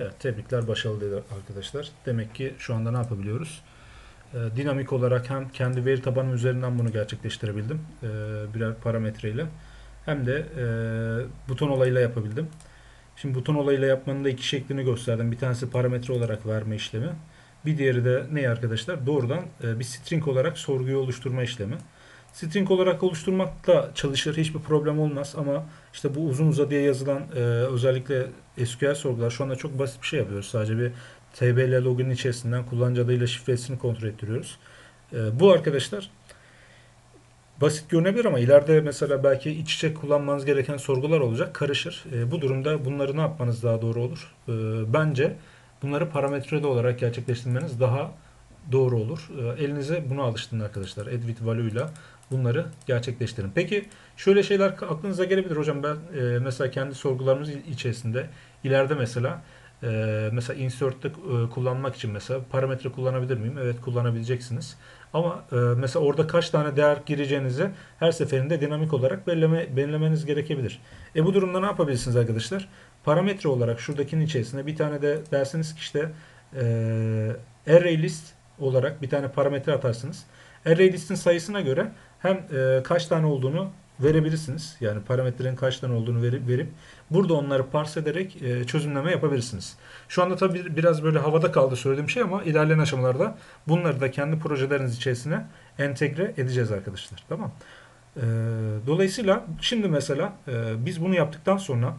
[SPEAKER 1] Evet tebrikler başarılı dedi arkadaşlar. Demek ki şu anda ne yapabiliyoruz? Ee, dinamik olarak hem kendi veri tabanım üzerinden bunu gerçekleştirebildim. Ee, birer parametreyle. Hem de e, buton olayıyla yapabildim. Şimdi buton olayıyla yapmanın da iki şeklini gösterdim. Bir tanesi parametre olarak verme işlemi. Bir diğeri de ne arkadaşlar? Doğrudan e, bir string olarak sorguyu oluşturma işlemi. String olarak oluşturmak da çalışır. Hiçbir problem olmaz ama işte bu uzun uzadıya yazılan e, özellikle SQL sorgular şu anda çok basit bir şey yapıyoruz. Sadece bir TBL login içerisinden kullanıcı adıyla şifresini kontrol ettiriyoruz. E, bu arkadaşlar basit görünebilir ama ileride mesela belki iç içe kullanmanız gereken sorgular olacak. Karışır. E, bu durumda bunları ne yapmanız daha doğru olur? E, bence bunları parametreli olarak gerçekleştirmeniz daha doğru olur. E, elinize bunu alıştırın arkadaşlar. Add with value ile bunları gerçekleştirin. Peki şöyle şeyler aklınıza gelebilir hocam ben e, mesela kendi sorgularımız içerisinde ileride mesela e, mesela insert'te e, kullanmak için mesela parametre kullanabilir miyim? Evet kullanabileceksiniz. Ama mesela orada kaç tane değer gireceğinizi her seferinde dinamik olarak belirleme, belirlemeniz gerekebilir. E bu durumda ne yapabilirsiniz arkadaşlar? Parametre olarak şuradakinin içerisinde bir tane de dersiniz ki işte e, array list olarak bir tane parametre atarsınız. Array listin sayısına göre hem e, kaç tane olduğunu verebilirsiniz. Yani parametrenin kaç tane olduğunu verip, verip burada onları parse ederek e, çözümleme yapabilirsiniz. Şu anda tabii biraz böyle havada kaldı söylediğim şey ama ilerleyen aşamalarda bunları da kendi projeleriniz içerisine entegre edeceğiz arkadaşlar. Tamam. E, dolayısıyla şimdi mesela e, biz bunu yaptıktan sonra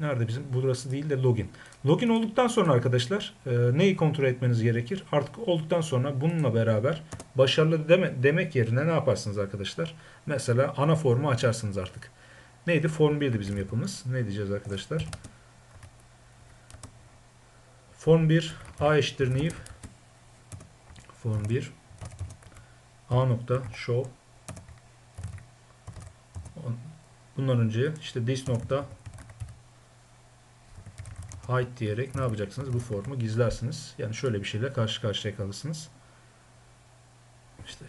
[SPEAKER 1] Nerede bizim? Burası değil de login. Login olduktan sonra arkadaşlar e, neyi kontrol etmeniz gerekir? Artık olduktan sonra bununla beraber başarılı deme, demek yerine ne yaparsınız arkadaşlar? Mesela ana formu açarsınız artık. Neydi? Form 1'di bizim yapımız. Ne diyeceğiz arkadaşlar? Form 1 a eşittir new form 1 a nokta show bundan önce işte this nokta hide diyerek ne yapacaksınız? Bu formu gizlersiniz. Yani şöyle bir şeyle karşı karşıya kalırsınız. İşte.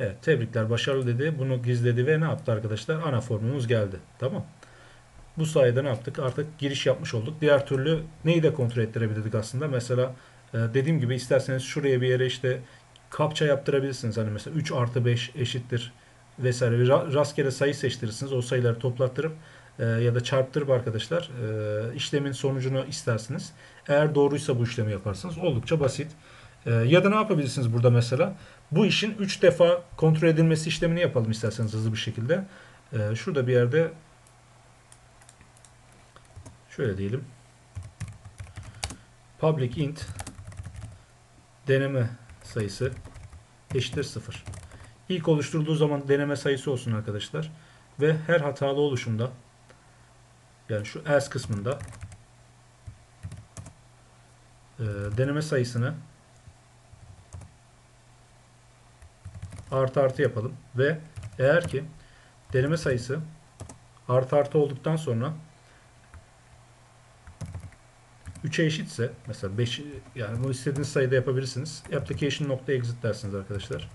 [SPEAKER 1] Evet tebrikler başarılı dedi. Bunu gizledi ve ne yaptı arkadaşlar? Ana formumuz geldi. Tamam. Bu sayede ne yaptık? Artık giriş yapmış olduk. Diğer türlü neyi de kontrol ettirebilirdik aslında. Mesela e, dediğim gibi isterseniz şuraya bir yere işte kapça yaptırabilirsiniz. Hani mesela 3 artı 5 eşittir vesaire rastgele sayı seçtirirsiniz. O sayıları toplattırıp e, ya da çarptırıp arkadaşlar e, işlemin sonucunu istersiniz. Eğer doğruysa bu işlemi yaparsınız. Oldukça basit. E, ya da ne yapabilirsiniz burada mesela? Bu işin 3 defa kontrol edilmesi işlemini yapalım isterseniz hızlı bir şekilde. E, şurada bir yerde şöyle diyelim. Public int deneme sayısı eşittir 0. İlk oluşturulduğu zaman deneme sayısı olsun arkadaşlar. Ve her hatalı oluşumda yani şu else kısmında e, deneme sayısını artı artı yapalım. Ve eğer ki deneme sayısı artı artı olduktan sonra 3'e eşitse mesela 5 yani bu istediğiniz sayıda yapabilirsiniz. Application nokta exit dersiniz arkadaşlar.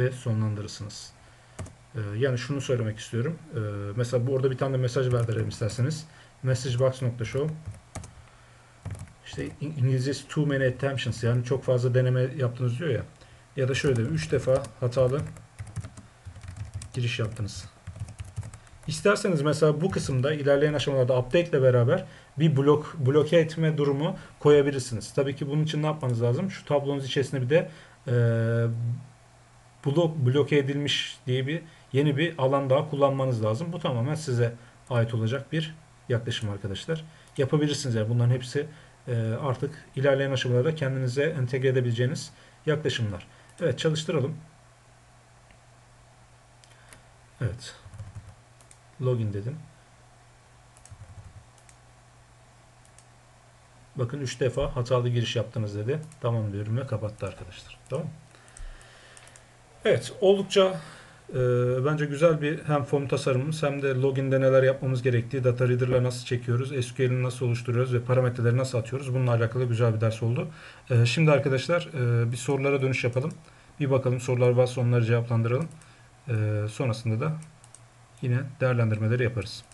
[SPEAKER 1] Ve sonlandırırsınız. Ee, yani şunu söylemek istiyorum. Ee, mesela bu orada bir tane de mesaj verelim isterseniz. Messagebox.show işte İngilizcesi too many attemptions yani çok fazla deneme yaptınız diyor ya. Ya da şöyle 3 defa hatalı giriş yaptınız. İsterseniz mesela bu kısımda ilerleyen aşamalarda update ile beraber bir blok bloke etme durumu koyabilirsiniz. Tabii ki bunun için ne yapmanız lazım? Şu tablonuz içerisinde bir de e, blok bloke edilmiş diye bir yeni bir alan daha kullanmanız lazım. Bu tamamen size ait olacak bir yaklaşım arkadaşlar. Yapabilirsiniz yani bunların hepsi e, artık ilerleyen aşamalarda kendinize entegre edebileceğiniz yaklaşımlar. Evet çalıştıralım. Evet. Login dedim. Bakın 3 defa hatalı giriş yaptınız dedi. Tamam diyorum ve kapattı arkadaşlar. Tamam? Evet oldukça e, bence güzel bir hem form tasarımımız hem de loginde neler yapmamız gerektiği, data reader'la nasıl çekiyoruz, SQL'ini nasıl oluşturuyoruz ve parametreleri nasıl atıyoruz. Bununla alakalı güzel bir ders oldu. E, şimdi arkadaşlar e, bir sorulara dönüş yapalım. Bir bakalım sorular varsa onları cevaplandıralım. E, sonrasında da yine değerlendirmeleri yaparız.